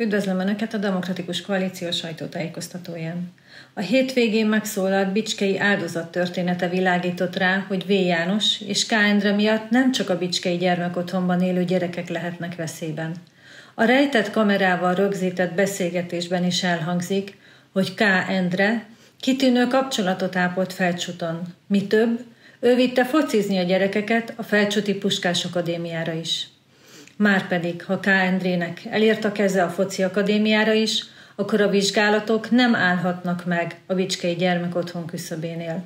Üdvözlöm Önöket a Demokratikus Koalíció sajtótájékoztatóján. A hétvégén megszólalt Bicskei áldozat története világított rá, hogy V. János és K. Endre miatt nem csak a Bicskei gyermekotthonban élő gyerekek lehetnek veszélyben. A rejtett kamerával rögzített beszélgetésben is elhangzik, hogy K. Endre kitűnő kapcsolatot ápolt Felcsuton. Mi több, ő vitte focizni a gyerekeket a Felcsuti Puskás Akadémiára is. Márpedig, ha K. Endrének elért a keze a foci akadémiára is, akkor a vizsgálatok nem állhatnak meg a Bicskei Gyermekotthon küszöbénél.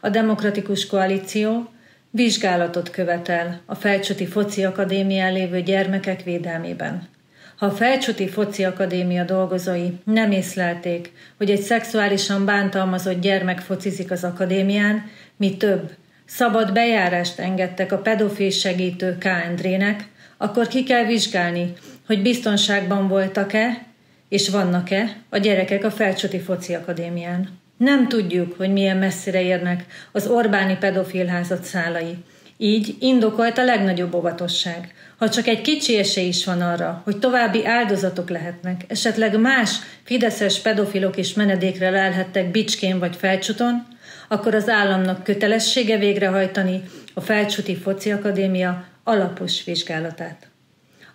A Demokratikus Koalíció vizsgálatot követel a Felcsoti Foci Akadémián lévő gyermekek védelmében. Ha a Felcsoti Foci Akadémia dolgozói nem észlelték, hogy egy szexuálisan bántalmazott gyermek focizik az akadémián, mi több, szabad bejárást engedtek a pedofil segítő K. Endrének, akkor ki kell vizsgálni, hogy biztonságban voltak-e és vannak-e a gyerekek a Felcsoti Foci Akadémián. Nem tudjuk, hogy milyen messzire érnek az Orbáni pedofilházat szálai. Így indokolt a legnagyobb óvatosság. Ha csak egy kicsi esély is van arra, hogy további áldozatok lehetnek, esetleg más fideszes pedofilok is menedékre lelhettek Bicskén vagy Felcsuton, akkor az államnak kötelessége végrehajtani a Felcsuti Foci Akadémia alapos vizsgálatát.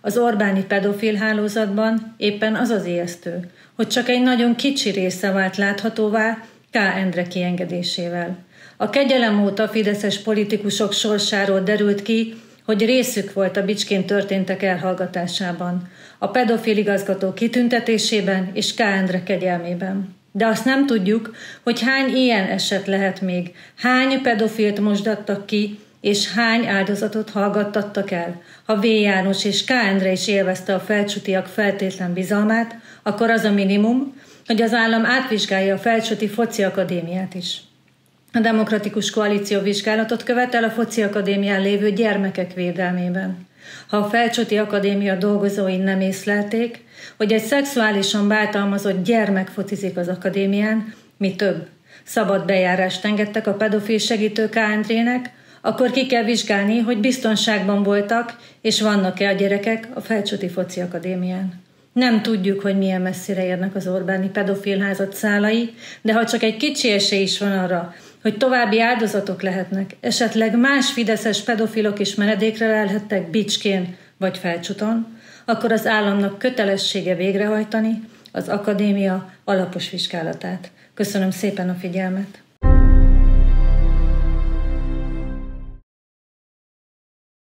Az Orbáni pedofil hálózatban éppen az az ijesztő, hogy csak egy nagyon kicsi része vált láthatóvá K. Endre kiengedésével. A kegyelem óta fideszes politikusok sorsáról derült ki, hogy részük volt a Bicskén történtek elhallgatásában, a pedofil igazgató kitüntetésében és K. Endre kegyelmében. De azt nem tudjuk, hogy hány ilyen eset lehet még, hány pedofilt mosdattak ki, és hány áldozatot hallgattattak el. Ha V. János és K. Endre is élvezte a felcsutiak feltétlen bizalmát, akkor az a minimum, hogy az állam átvizsgálja a Felcsuti Foci Akadémiát is. A Demokratikus Koalíció vizsgálatot követel a Foci Akadémián lévő gyermekek védelmében. Ha a Felcsoti Akadémia dolgozói nem észlelték, hogy egy szexuálisan bántalmazott gyermek focizik az akadémián, mi több, szabad bejárást engedtek a pedofil segítő K. akkor ki kell vizsgálni, hogy biztonságban voltak, és vannak-e a gyerekek a Felcsúti Foci Akadémián. Nem tudjuk, hogy milyen messzire érnek az Orbáni pedofilházat szálai, de ha csak egy kicsi esély is van arra, hogy további áldozatok lehetnek, esetleg más fideszes pedofilok is menedékre lelhettek Bicskén vagy Felcsuton, akkor az államnak kötelessége végrehajtani az akadémia alapos vizsgálatát. Köszönöm szépen a figyelmet!